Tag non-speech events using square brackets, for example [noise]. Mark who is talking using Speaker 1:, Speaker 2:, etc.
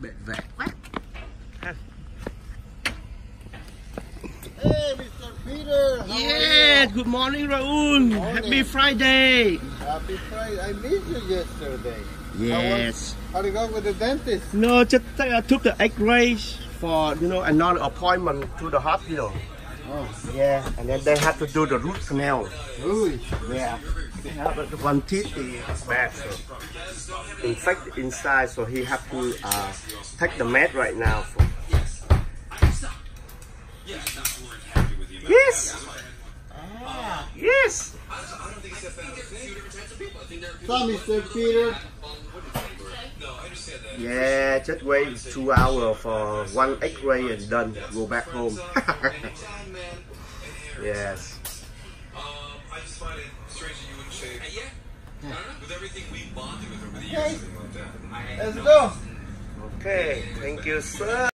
Speaker 1: bẹt vẹt quá
Speaker 2: Hey, Mr. Peter. How
Speaker 1: Yeah,
Speaker 2: are you?
Speaker 1: good morning Raul. Happy
Speaker 2: Morning.
Speaker 1: Friday.
Speaker 2: Happy Friday. I missed you yesterday.
Speaker 1: Yes.
Speaker 2: How to go with the dentist?
Speaker 1: No, just uh, took the X-rays for you know another appointment to the hospital.
Speaker 2: Oh,
Speaker 1: Yeah, and then they have to do the root canal.
Speaker 2: really?
Speaker 1: Yeah. Yeah, but the one teeth is bad, so infected inside, so he have to uh, take the med right now. For... Yes. Yes.
Speaker 2: So, Mr. Peter.
Speaker 1: Yeah, just wait two hours for one X-ray and done. Go back home. [laughs] yes.
Speaker 3: I just find it strange that you wouldn't shave. yeah. With everything we bonded with over
Speaker 2: Okay. Let's go.
Speaker 1: Okay. Thank you, sir.